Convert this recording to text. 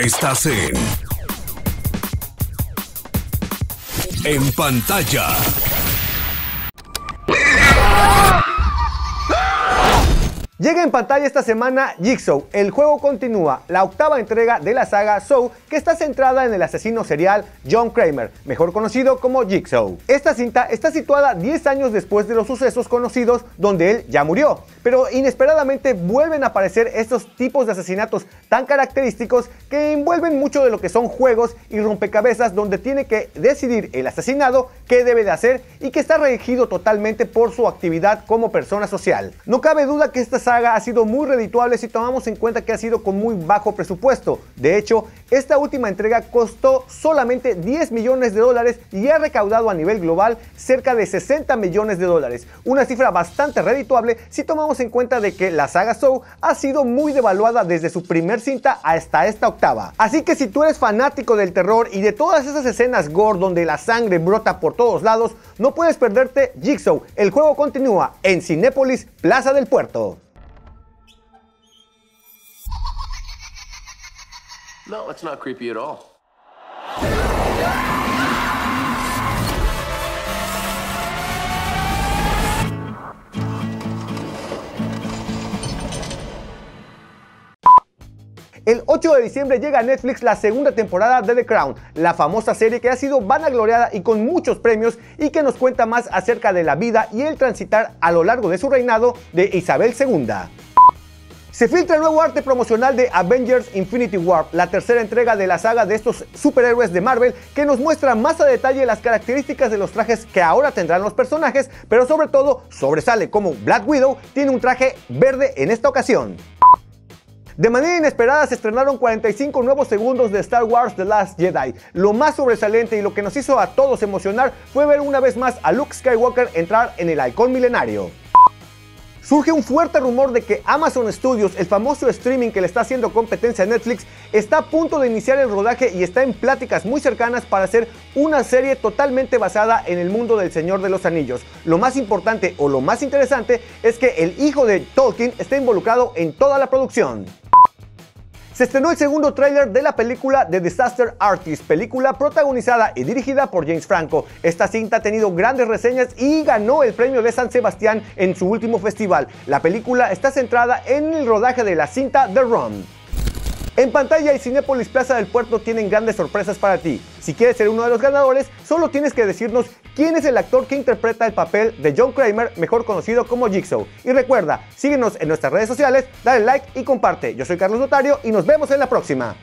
Estás en. En pantalla. Llega en pantalla esta semana Jigsaw. El juego continúa, la octava entrega de la saga Saw, que está centrada en el asesino serial John Kramer, mejor conocido como Jigsaw. Esta cinta está situada 10 años después de los sucesos conocidos donde él ya murió, pero inesperadamente vuelven a aparecer estos tipos de asesinatos tan característicos que envuelven mucho de lo que son juegos y rompecabezas donde tiene que decidir el asesinado qué debe de hacer y que está regido totalmente por su actividad como persona social. No cabe duda que esta ha sido muy redituable si tomamos en cuenta que ha sido con muy bajo presupuesto. De hecho, esta última entrega costó solamente 10 millones de dólares y ha recaudado a nivel global cerca de 60 millones de dólares. Una cifra bastante redituable si tomamos en cuenta de que la saga Soul ha sido muy devaluada desde su primer cinta hasta esta octava. Así que si tú eres fanático del terror y de todas esas escenas gore donde la sangre brota por todos lados, no puedes perderte Jigsaw. El juego continúa en Cinépolis, Plaza del Puerto. No, it's not creepy at all. El 8 de diciembre llega a Netflix la segunda temporada de The Crown, la famosa serie que ha sido vanagloriada y con muchos premios y que nos cuenta más acerca de la vida y el transitar a lo largo de su reinado de Isabel II. Se filtra el nuevo arte promocional de Avengers Infinity War, la tercera entrega de la saga de estos superhéroes de Marvel, que nos muestra más a detalle las características de los trajes que ahora tendrán los personajes, pero sobre todo sobresale como Black Widow tiene un traje verde en esta ocasión. De manera inesperada se estrenaron 45 nuevos segundos de Star Wars The Last Jedi. Lo más sobresaliente y lo que nos hizo a todos emocionar fue ver una vez más a Luke Skywalker entrar en el halcón milenario. Surge un fuerte rumor de que Amazon Studios, el famoso streaming que le está haciendo competencia a Netflix, está a punto de iniciar el rodaje y está en pláticas muy cercanas para hacer una serie totalmente basada en el mundo del Señor de los Anillos. Lo más importante o lo más interesante es que el hijo de Tolkien está involucrado en toda la producción. Se estrenó el segundo tráiler de la película The Disaster Artist, película protagonizada y dirigida por James Franco. Esta cinta ha tenido grandes reseñas y ganó el premio de San Sebastián en su último festival. La película está centrada en el rodaje de la cinta The Run. En pantalla y Cinepolis Plaza del Puerto tienen grandes sorpresas para ti. Si quieres ser uno de los ganadores, solo tienes que decirnos quién es el actor que interpreta el papel de John Kramer, mejor conocido como Jigsaw. Y recuerda, síguenos en nuestras redes sociales, dale like y comparte. Yo soy Carlos Notario y nos vemos en la próxima.